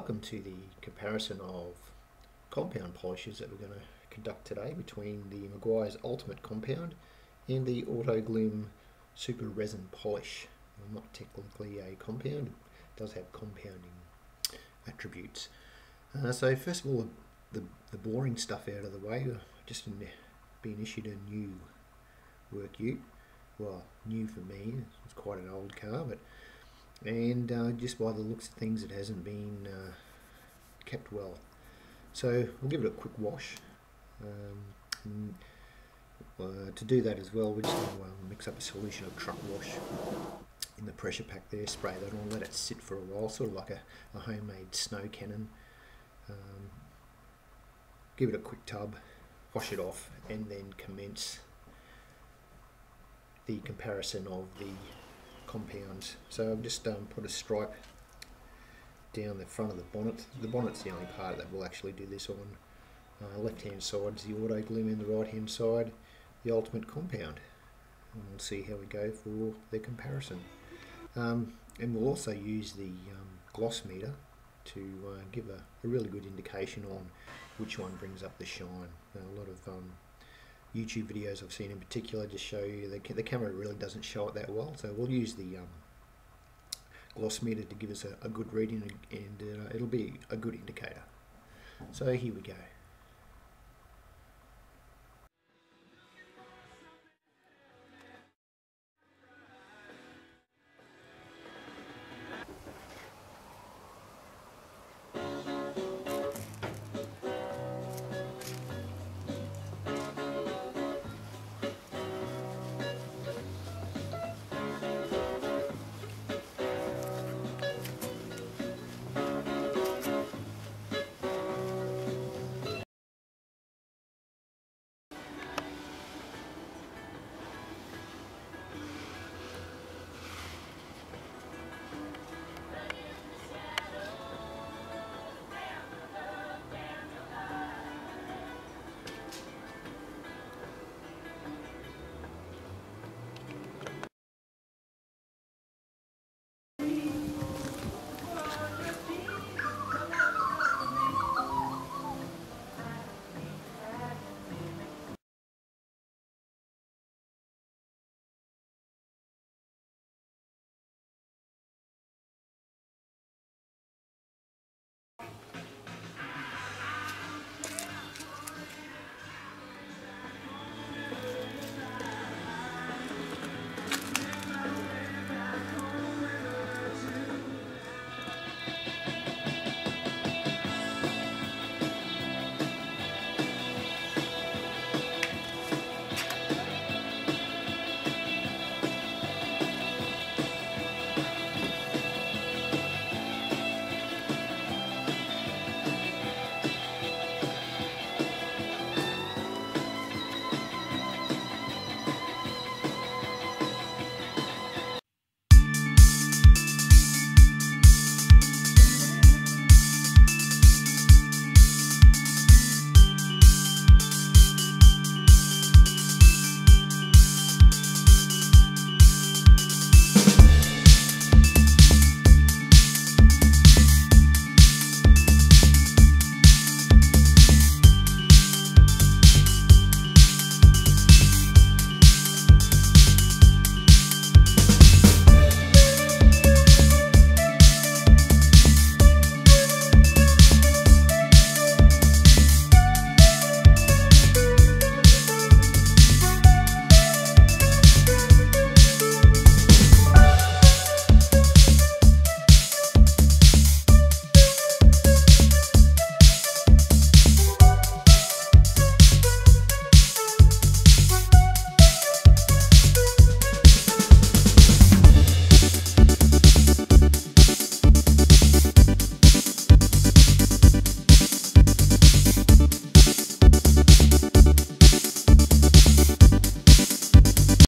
welcome to the comparison of compound polishes that we're going to conduct today between the Meguiar's Ultimate Compound and the Autoglym Super Resin Polish. Well, not technically a compound, it does have compounding attributes. Uh, so first of all, the, the boring stuff out of the way, just been issued a new work ute. Well, new for me, it's quite an old car, but and uh, just by the looks of things it hasn't been uh, kept well. So we'll give it a quick wash. Um, uh, to do that as well we're just going to um, mix up a solution of truck wash in the pressure pack there spray that on let it sit for a while sort of like a, a homemade snow cannon. Um, give it a quick tub wash it off and then commence the comparison of the compounds. So I've just um, put a stripe down the front of the bonnet. The bonnet's the only part that will actually do this on. Uh, left hand side is the Autoglym and the right hand side the ultimate compound. And we'll see how we go for the comparison. Um, and we'll also use the um, gloss meter to uh, give a, a, really good indication on which one brings up the shine. a lot of um, YouTube videos I've seen in particular just show you the, the camera really doesn't show it that well. So we'll use the um, gloss meter to give us a, a good reading and uh, it'll be a good indicator. So here we go